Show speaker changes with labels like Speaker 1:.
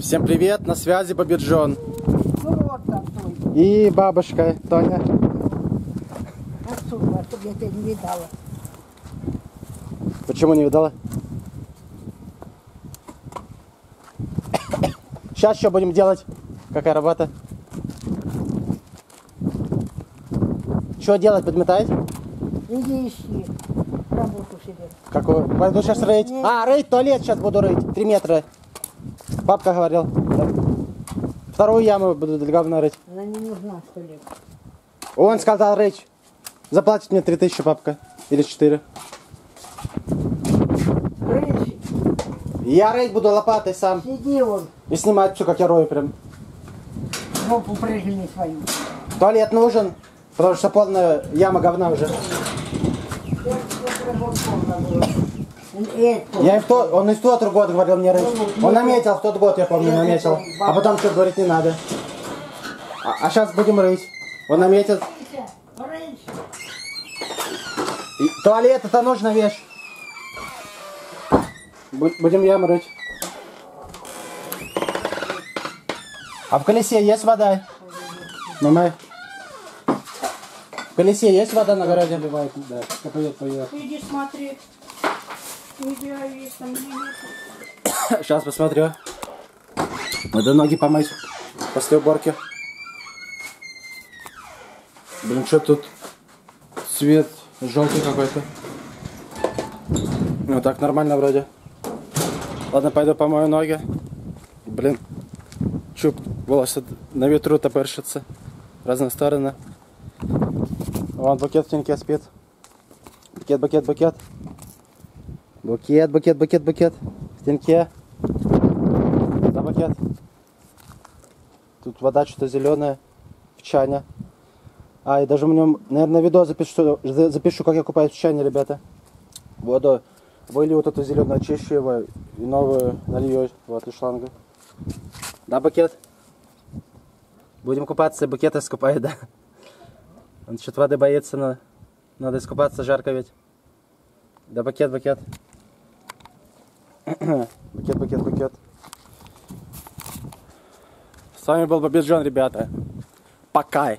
Speaker 1: Всем привет, на связи Бабиджон. И бабушка Тоня.
Speaker 2: Отсюда, чтобы я тебя не видала.
Speaker 1: Почему не видала? Сейчас что будем делать? Какая работа? Что делать, подметать?
Speaker 2: Иди ищи работу себе.
Speaker 1: Какую? Пойду сейчас рыть. А, рыть туалет сейчас буду рыть. Три метра. Папка говорил. Вторую яму буду для говна рыть.
Speaker 2: Она не нужна, что ли.
Speaker 1: Он сказал рыть. Заплатит мне три тысячи, папка. Или четыре.
Speaker 2: Рысь,
Speaker 1: Я рыть буду лопатой сам.
Speaker 2: сиди вон,
Speaker 1: И снимать все, как я рою прям.
Speaker 2: жопу прыгни свою.
Speaker 1: Туалет нужен, потому что полная яма говна уже.
Speaker 2: Это,
Speaker 1: Я и в тот, он и в тот год говорил мне рыть. Он наметил в тот год, я помню, наметил. А потом что говорить не надо. А, сейчас будем рыть. Он наметил.
Speaker 2: Рысь,
Speaker 1: И туалет это нужная вещь. Бу- Будем яму рыть. А в колесе есть вода? Мама? В колесе есть вода на городе? Бывает, да. Поет, поет.
Speaker 3: Иди смотри.
Speaker 1: Сейчас посмотрю. Надо ноги помыть после уборки. Блин, что тут цвет желтый какой-то. Ну так нормально вроде. Ладно, пойду помою ноги. Блин, чуп, волосы на ветру топорщатся разные стороны. Вон букет в теньке спит. Букет, букет, букет. Букет, букет, букет, букет. В теньке. Да, букет. Тут вода что-то зеленая в чане. А, и даже в нем, наверное, видео запишу, за- запишу, как я купаюсь в чане, ребята. Воду вылью вот эту зеленую, очищу его и новую налью вот из шланга. Да, букет? Будем купаться, букет искупает, да? Он что-то воды боится, но надо искупаться, жарко ведь. Да, букет, букет. Букет, букет, букет. С вами был Бабиджон, ребята. Пока.